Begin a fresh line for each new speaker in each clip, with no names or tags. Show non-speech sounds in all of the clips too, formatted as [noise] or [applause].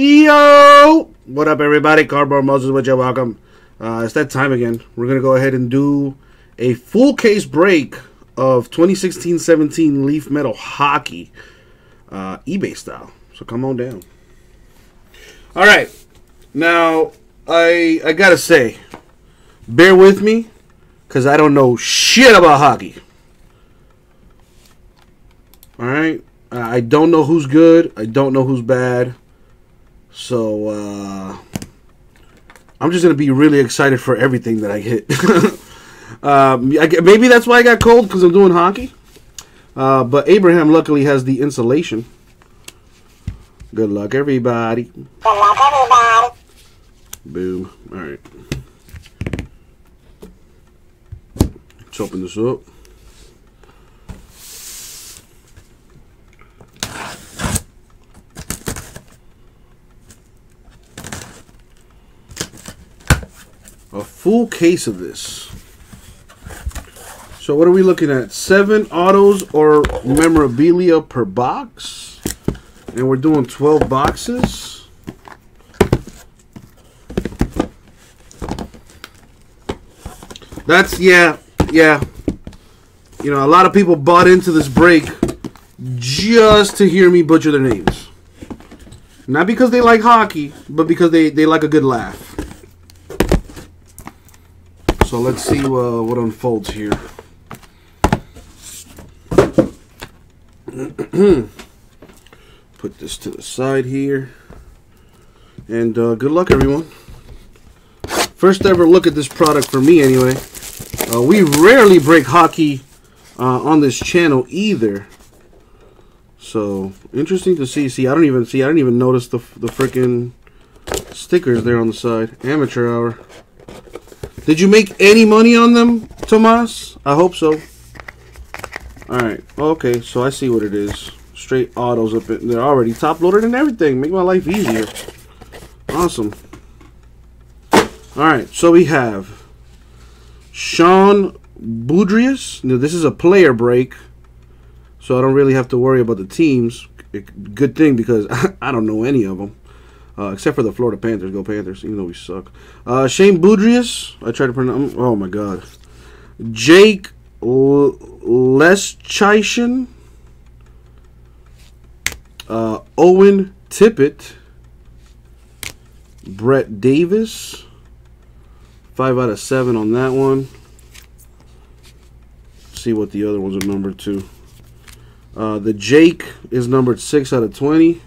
Yo! What up, everybody? Cardboard Moses with you. Welcome. Uh, it's that time again. We're going to go ahead and do a full case break of 2016-17 Leaf Metal Hockey uh, eBay style. So come on down. All right. Now, I I got to say, bear with me because I don't know shit about hockey. All right? I don't know who's good. I don't know who's bad. So uh, I'm just gonna be really excited for everything that I hit. [laughs] um, I, maybe that's why I got cold because I'm doing hockey. Uh, but Abraham luckily has the insulation. Good luck, everybody. Good luck, everybody. Boom. All right. Let's open this up. Full case of this. So what are we looking at? Seven autos or memorabilia per box. And we're doing 12 boxes. That's, yeah, yeah. You know, a lot of people bought into this break just to hear me butcher their names. Not because they like hockey, but because they, they like a good laugh. So let's see uh, what unfolds here. [clears throat] Put this to the side here. And uh, good luck, everyone. First ever look at this product for me, anyway. Uh, we rarely break hockey uh, on this channel either. So interesting to see. See, I don't even see. I didn't even notice the the freaking stickers there on the side. Amateur hour. Did you make any money on them, Tomas? I hope so. Alright, okay, so I see what it is. Straight autos up in they're already top loaded and everything. Make my life easier. Awesome. Alright, so we have Sean Boudrias. Now this is a player break. So I don't really have to worry about the teams. Good thing because [laughs] I don't know any of them. Uh, except for the Florida Panthers. Go Panthers, even though we suck. Uh, Shane Boudrias. I tried to pronounce. Oh my god. Jake L- Leschyshyn. Uh, Owen Tippett. Brett Davis. Five out of seven on that one. Let's see what the other ones are numbered to. Uh, the Jake is numbered six out of twenty.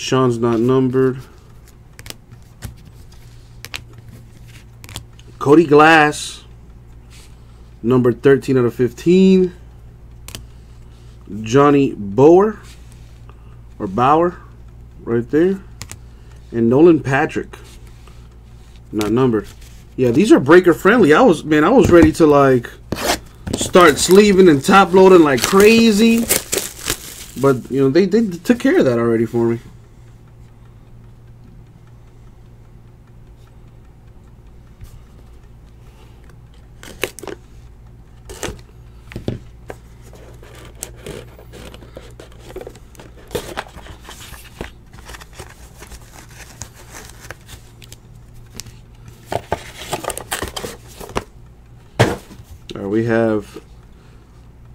Sean's not numbered. Cody Glass, number 13 out of 15. Johnny Bower, or Bauer, right there. And Nolan Patrick, not numbered. Yeah, these are breaker friendly. I was, man, I was ready to like start sleeving and top loading like crazy. But, you know, they, they took care of that already for me. Right, we have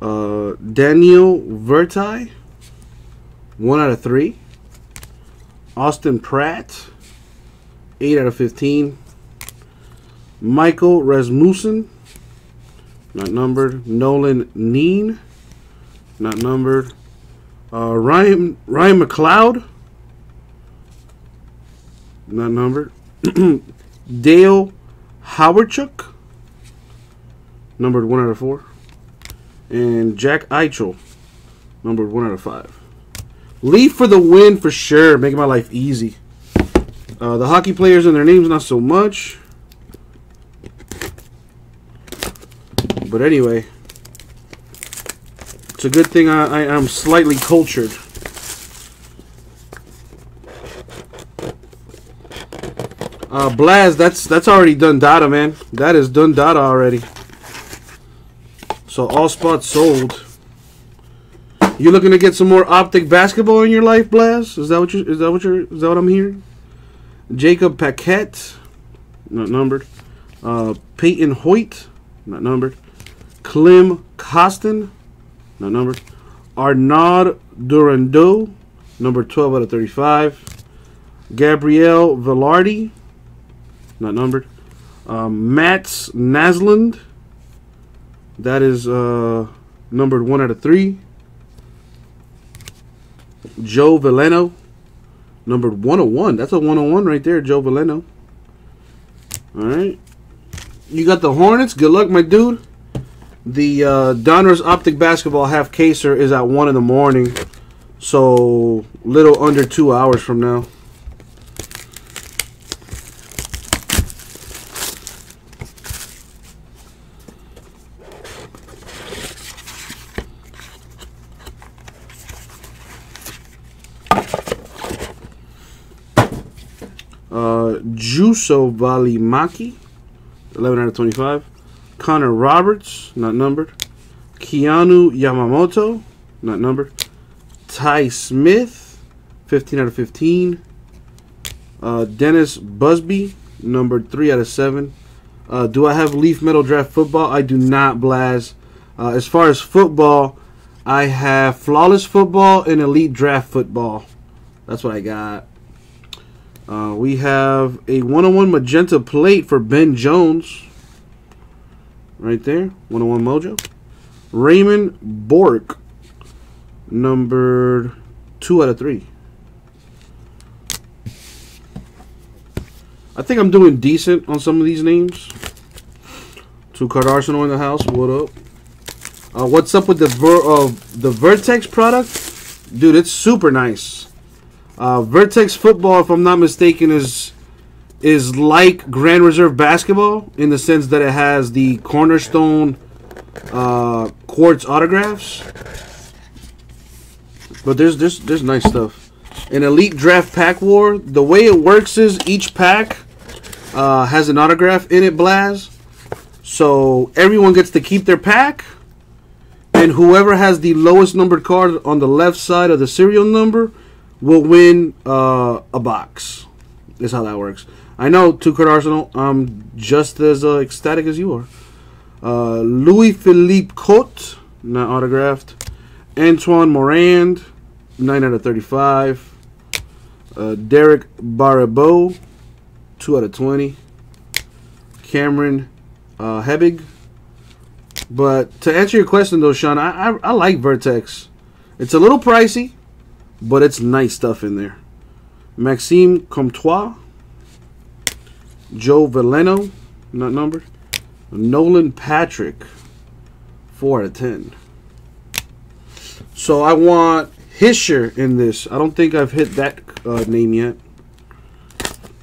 uh, Daniel Vertai, one out of three. Austin Pratt, eight out of fifteen. Michael Rasmussen, not numbered. Nolan Neen, not numbered. Uh, Ryan Ryan McLeod, not numbered. [clears throat] Dale Hawerchuk numbered 1 out of 4. And Jack Eichel, numbered 1 out of 5. Leaf for the win for sure, making my life easy. Uh, the hockey players and their names, not so much. But anyway, it's a good thing I, I am slightly cultured. Uh, Blaz, that's that's already done data, man. That is done data already. So all spots sold. You looking to get some more optic basketball in your life, Blaz? Is that what you? Is that what you're? Is that what I'm hearing? Jacob Paquette, not numbered. Uh, Peyton Hoyt, not numbered. Klim Kostin, not numbered. Arnaud Durandeau, number 12 out of 35. Gabriel Vilardi, not numbered. Um, Mats Naslund, that is uh, numbered 1 out of 3. Joe Veleno, numbered 101. That's a 101 right there, Joe Veleno. All right. You got the Hornets. Good luck, my dude. The uh, Donruss Optic Basketball half caser is at 1 in the morning. So, little under two hours from now. Uh, Juuso Valimaki, 11 out of 25. Connor Roberts, not numbered. Keanu Yamamoto, not numbered. Ty Smith, 15 out of 15. Uh, Dennis Busby, numbered 3 out of 7. Uh, do I have Leaf Metal Draft football? I do not, Blaz. Uh, as far as football, I have Flawless Football and Elite Draft Football. That's what I got. Uh, we have a 101 magenta plate for Ben Jones. Right there. 101 Mojo. Raymond Bourque. Number 2 out of 3. I think I'm doing decent on some of these names. Two card arsenal in the house. What up? Uh, what's up with the ver uh, the Vertex product? Dude, it's super nice. Uh, Vertex football, if I'm not mistaken, is is like Grand Reserve basketball in the sense that it has the cornerstone uh, quartz autographs. But there's there's there's nice stuff. An Elite Draft Pack War, the way it works is each pack uh, has an autograph in it, Blaz. So everyone gets to keep their pack, and whoever has the lowest numbered card on the left side of the serial number will win uh, a box. Is how that works. I know, two card arsenal. I'm just as uh, ecstatic as you are. Uh, Louis Philippe Cote, not autographed. Antoine Morand, 9 out of 35. Uh, Derek Barabo, 2 out of 20. Cameron uh, Hebig. But to answer your question, though, Sean, I, I, I like Vertex. It's a little pricey, but it's nice stuff in there. Maxime Comtois. Joe Veleno, not numbered. Nolan Patrick, 4 out of 10. So I want Hischier in this. I don't think I've hit that uh, name yet.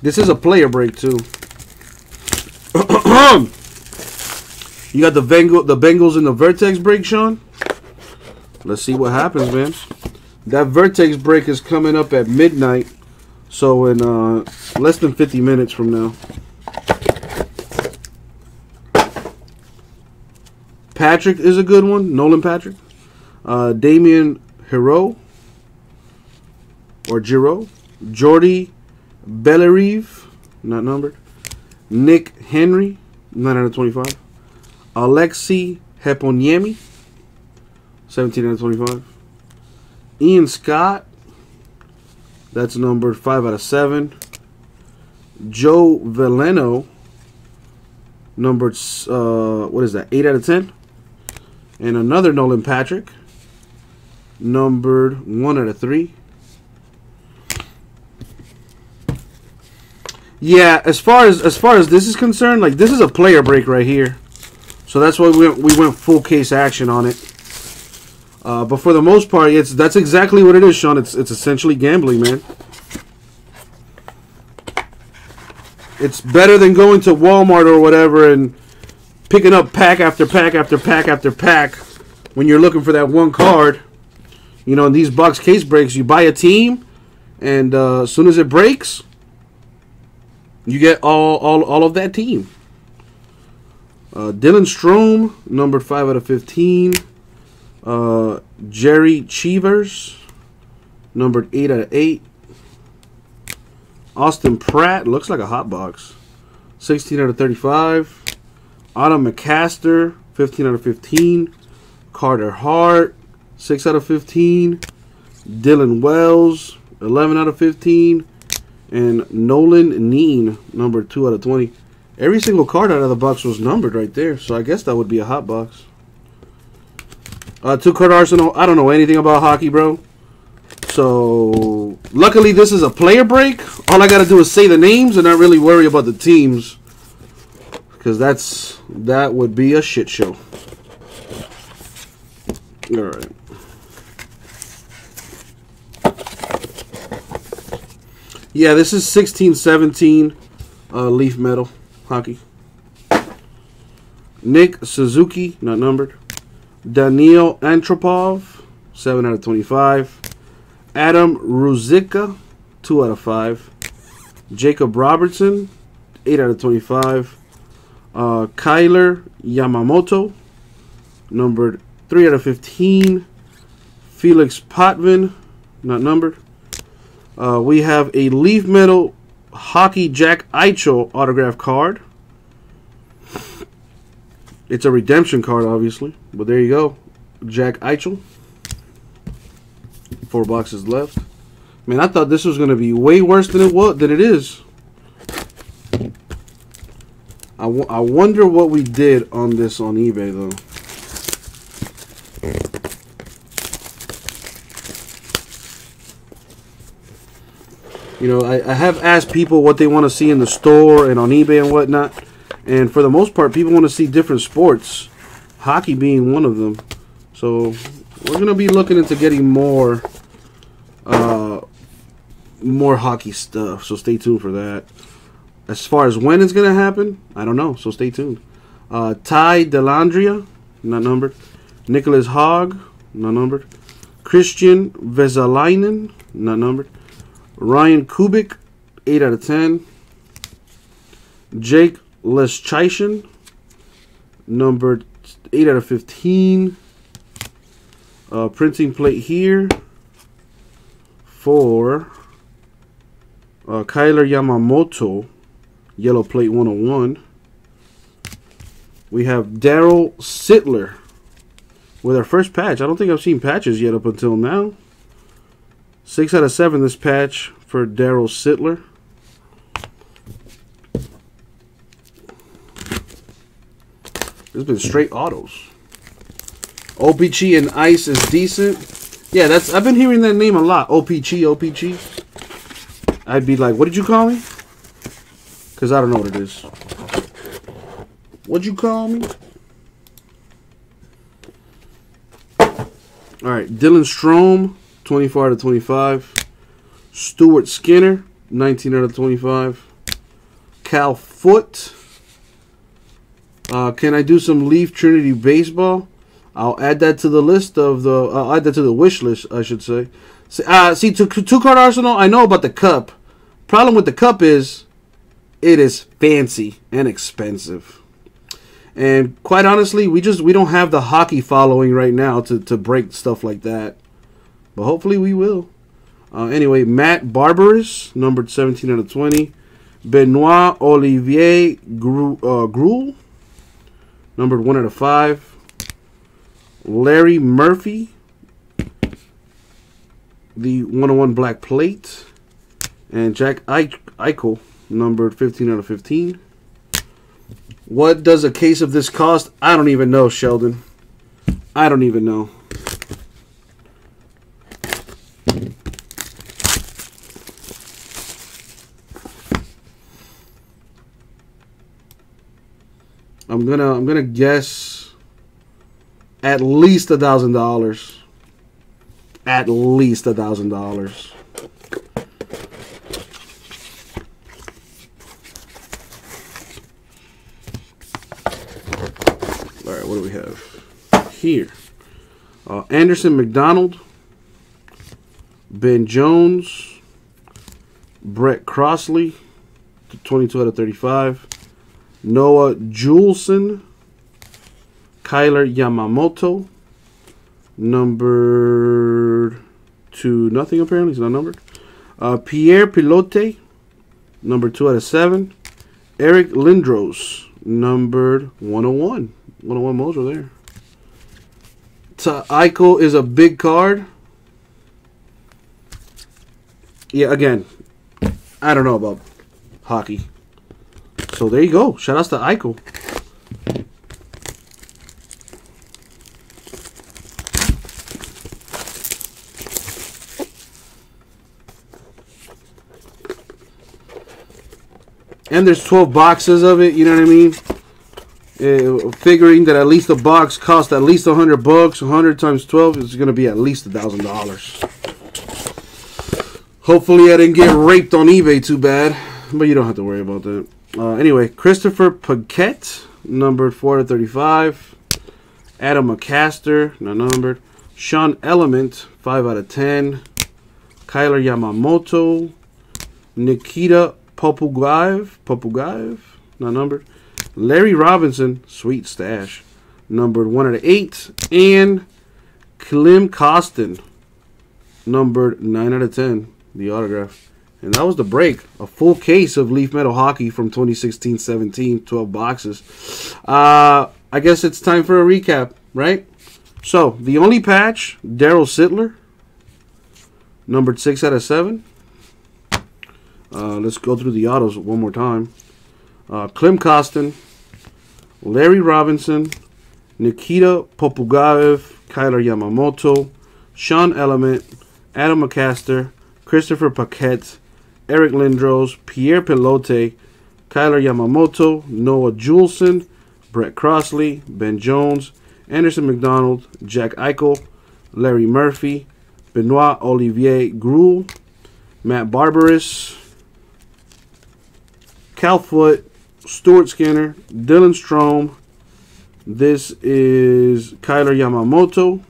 This is a player break too. [clears throat] you got the Bengal, the Bengals in the Vertex break, Sean. Let's see what happens, man. That Vertex break is coming up at midnight. So in uh, less than 50 minutes from now. Patrick is a good one. Nolan Patrick. Uh, Damian Hero. Or Giro. Jordy Bellerive. Not numbered. Nick Henry. 9 out of 25. Aleksi Heponiemi. 17 out of 25. Ian Scott. That's numbered 5 out of 7. Joe Veleno. Numbered, uh, what is that? 8 out of 10. And another Nolan Patrick. Numbered 1 out of 3. Yeah, as far as as far as this is concerned, like this is a player break right here. So that's why we we went full case action on it. Uh, but for the most part, it's that's exactly what it is, Sean. It's it's essentially gambling, man. It's better than going to Walmart or whatever and picking up pack after pack after pack after pack when you're looking for that one card. You know, in these box case breaks, you buy a team, and uh, as soon as it breaks, you get all all, all of that team. Uh, Dylan Strome, numbered 5 out of 15. Uh, Gerry Cheevers, numbered 8 out of 8. Austin Pratt, looks like a hot box. 16 out of 35. Autumn McCaster, 15 out of 15. Carter Hart, 6 out of 15. Dylan Wells, 11 out of 15. And Nolan Neen, number 2 out of 20. Every single card out of the box was numbered right there, so I guess that would be a hot box. Uh, two card arsenal. I don't know anything about hockey, bro. So, luckily this is a player break. All I got to do is say the names and not really worry about the teams. Because that's, that would be a shit show. Alright. Yeah, this is 1617 uh, Leaf Metal Hockey. Nick Suzuki, not numbered. Daniil Antropov, 7 out of 25. Adam Ruzicka, 2 out of 5. Jacob Robertson, 8 out of 25. Uh, Kailer Yamamoto, numbered 3 out of 15. Felix Potvin, not numbered. Uh, we have a Leaf Metal Hockey Jack Eichel autograph card. It's a redemption card, obviously. But there you go. Jack Eichel. Four boxes left. Man, I thought this was going to be way worse than it was than it is. I, I wonder what we did on this on eBay, though. You know, I, I have asked people what they want to see in the store and on eBay and whatnot. And for the most part, people want to see different sports, hockey being one of them. So we're going to be looking into getting more uh, more hockey stuff. So stay tuned for that. As far as when it's going to happen, I don't know. So stay tuned. Uh, Ty Dellandrea, not numbered. Nicholas Hogg, not numbered. Kristian Vesalainen, not numbered. Ryan Kubik, 8 out of 10. Jake Leschyshyn, number 8 out of 15. Uh, printing plate here for uh, Kailer Yamamoto, yellow plate 101. We have Daryl Sittler with our first patch. I don't think I've seen patches yet up until now. 6 out of 7 this patch for Daryl Sittler. There's been straight autos. OPG and Ice is decent. Yeah, that's I've been hearing that name a lot. OPG, OPG. I'd be like, what did you call me? Because I don't know what it is. What'd you call me? All right, Dylan Strome, 24 out of 25. Stuart Skinner, 19 out of 25. Cal Foote, uh, can I do some Leaf Trinity baseball? I'll add that to the list of the. I'll add that to the wish list, I should say. See, uh, see two, two card arsenal. I know about the cup. Problem with the cup is, it is fancy and expensive. And quite honestly, we just we don't have the hockey following right now to to break stuff like that. But hopefully we will. Uh, anyway, Matt Barbaris, numbered 17 out of 20. Benoit Olivier Gru, uh, Gruel, numbered 1 out of 5. Larry Murphy, the 101 black plate. And Jack Eichel, numbered 15 out of 15. What does a case of this cost? I don't even know, Sheldon. I don't even know. I'm gonna I'm gonna guess at least a thousand dollars. At least a thousand dollars. All right, what do we have here? Uh, Anderson McDonald, Ben Jones, Brett Crossley, 22 out of 35. Noah Juulsen, Kailer Yamamoto, number to nothing apparently. It's not numbered. Uh, Pierre Pilote, number 2 out of 7. Eric Lindros, numbered 101. 101 Moser there. Eichel is a big card. Yeah, again, I don't know about hockey. So there you go. Shout outs to Eichel. And there's 12 boxes of it, you know what I mean? Uh, figuring that at least a box costs at least 100 bucks, 100 times 12 is going to be at least a $1,000. Hopefully I didn't get raped on eBay too bad, but you don't have to worry about that. Uh, anyway, Christopher Paquette, numbered 435. Adam McCaster, not numbered. Sean Element, 5 out of 10. Kailer Yamamoto. Nikita Popugaev, Popugaev, not numbered. Larry Robinson, sweet stash, numbered 1 out of 8. And Klim Kostin, numbered 9 out of 10, the autograph. And that was the break. A full case of Leaf Metal Hockey from 2016-17, 12 boxes. Uh, I guess it's time for a recap, right? So, the only patch, Daryl Sittler, numbered 6 out of 7. Uh, let's go through the autos one more time. Uh, Klim Kostin, Larry Robinson, Nikita Popugaev, Kailer Yamamoto, Sean Element, Adam McCaster, Christopher Paquette, Eric Lindros, Pierre Pilote, Kailer Yamamoto, Noah Juulsen, Brett Crossley, Ben Jones, Anderson McDonald, Jack Eichel, Larry Murphy, Benoit Olivier Groulx, Matt Barbaris, Cal Foote, Stuart Skinner, Dylan Strome. This is Kailer Yamamoto,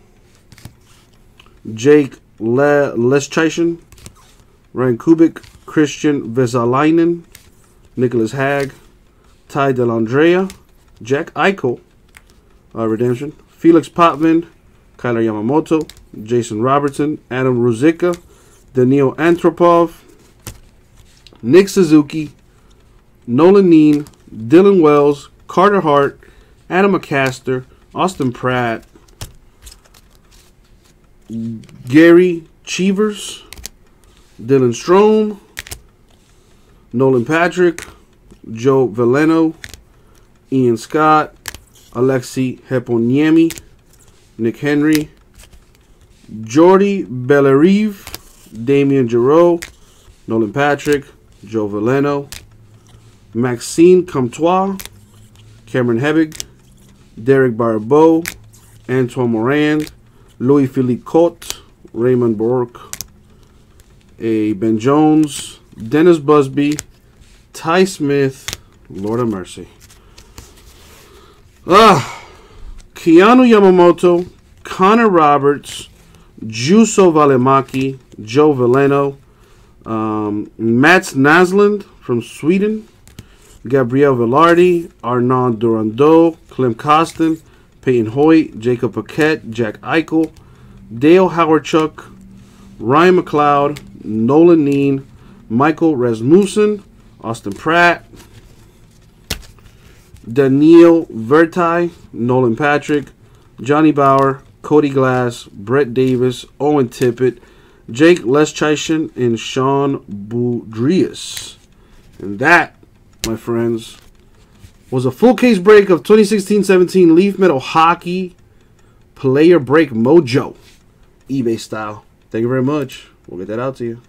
Jake Le- Leschyshyn, Ryan Kubik, Kristian Vesalainen, Nicholas Hag, Ty Dellandrea, Jack Eichel, uh, Redemption, Felix Potvin, Kailer Yamamoto, Jason Robertson, Adam Ruzicka, Daniil Antropov, Nick Suzuki, Nolan Neen, Dylan Wells, Carter Hart, Adam McCaster, Austin Pratt, Gary Cheevers, Dylan Strome, Nolan Patrick, Joe Veleno, Ian Scott, Aleksi Heponiemi, Nick Henry, Jordy Bellerive, Damian Giroux, Nolan Patrick, Joe Veleno, Maxime Comtois, Cameron Hebig, Derek Barbeau, Antoine Morand, Louis Philippe Cotte, Raymond Bourque, a. Ben Jones, Dennis Busby, Ty Smith, Lord of Mercy. Ah, Keanu Yamamoto, Connor Roberts, Juuso Valimaki, Joe Veleno, um, Mats Naslund from Sweden, Gabriel Vilardi, Arnaud Durandeau, Klim Kostin, Peyton Hoyt, Jacob Paquette, Jack Eichel, Dale Hawerchuk, Ryan McLeod, Nolan Neen, Michael Rasmussen, Austin Pratt, Daniil Vertai, Nolan Patrick, Johnny Bower, Cody Glass, Brett Davis, Owen Tippett, Jake Leschyshyn, and Sean Boudreas. And that my friends, was a full case break of 2016-17 Leaf Metal Hockey Player Break Mojo, eBay style. Thank you very much. We'll get that out to you.